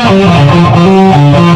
Oh,